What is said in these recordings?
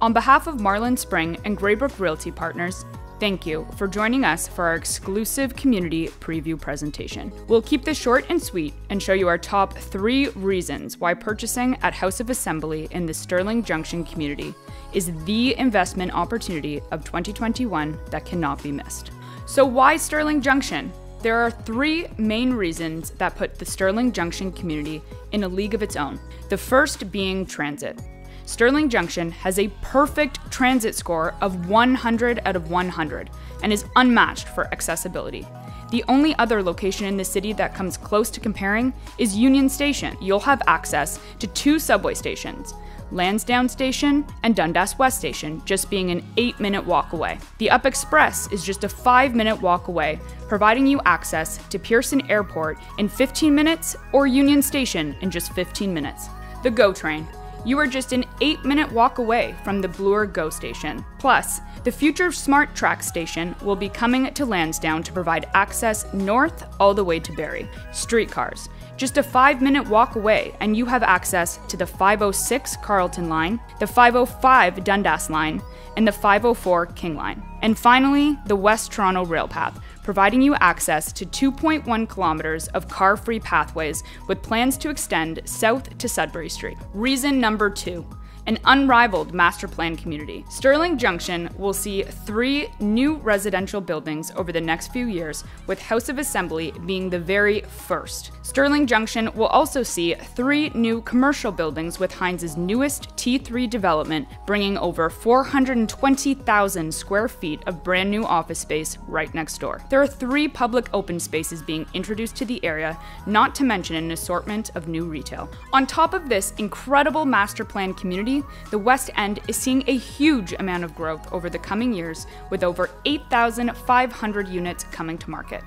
On behalf of Marlin Spring and Greybrook Realty Partners, thank you for joining us for our exclusive community preview presentation. We'll keep this short and sweet and show you our top three reasons why purchasing at House of Assembly in the Sterling Junction community is the investment opportunity of 2021 that cannot be missed. So, why Sterling Junction? There are three main reasons that put the Sterling Junction community in a league of its own. The first being transit. Sterling Junction has a perfect transit score of 100 out of 100 and is unmatched for accessibility. The only other location in the city that comes close to comparing is Union Station. You'll have access to two subway stations, Lansdowne Station and Dundas West Station, just being an 8 minute walk away. The Up Express is just a 5 minute walk away, providing you access to Pearson Airport in 15 minutes or Union Station in just 15 minutes. The GO train. You are just an 8 minute walk away from the Bloor GO station. Plus, the future Smart Track station will be coming to Lansdowne to provide access north all the way to Barrie. Streetcars. Just a five minute walk away, and you have access to the 506 Carlton line, the 505 Dundas line, and the 504 King line. And finally, the West Toronto Rail Path, providing you access to 2.1 kilometers of car free pathways with plans to extend south to Sudbury Street. Reason number two an unrivaled master plan community. Sterling Junction will see three new residential buildings over the next few years, with House of Assembly being the very first. Sterling Junction will also see three new commercial buildings with Hines's newest T3 development, bringing over 420,000 square feet of brand new office space right next door. There are three public open spaces being introduced to the area, not to mention an assortment of new retail. On top of this incredible master plan community, the West End is seeing a huge amount of growth over the coming years, with over 8,500 units coming to market.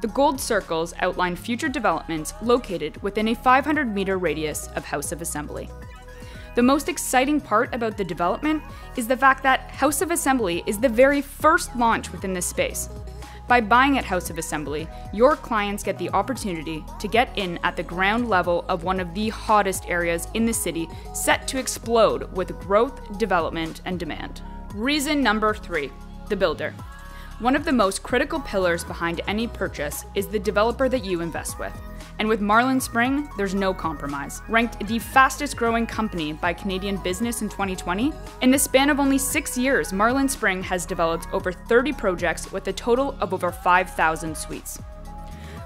The gold circles outline future developments located within a 500 meter radius of House of Assembly. The most exciting part about the development is the fact that House of Assembly is the very first launch within this space. By buying at House of Assembly, your clients get the opportunity to get in at the ground level of one of the hottest areas in the city, set to explode with growth, development, and demand. Reason number three the builder. One of the most critical pillars behind any purchase is the developer that you invest with. And with Marlin Spring, there's no compromise. Ranked the fastest growing company by Canadian Business in 2020, in the span of only six years, Marlin Spring has developed over 30 projects with a total of over 5,000 suites.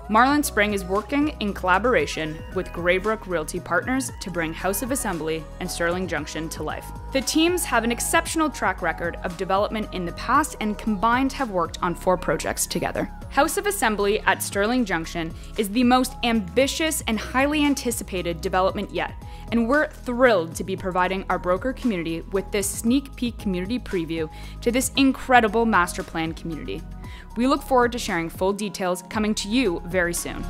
Marlin Spring is working in collaboration with Greybrook Realty Partners to bring House of Assembly and Sterling Junction to life. The teams have an exceptional track record of development in the past and combined have worked on four projects together. House of Assembly at Sterling Junction is the most ambitious and highly anticipated development yet, and we're thrilled to be providing our broker community with this sneak peek community preview to this incredible master plan community. We look forward to sharing full details coming to you very soon.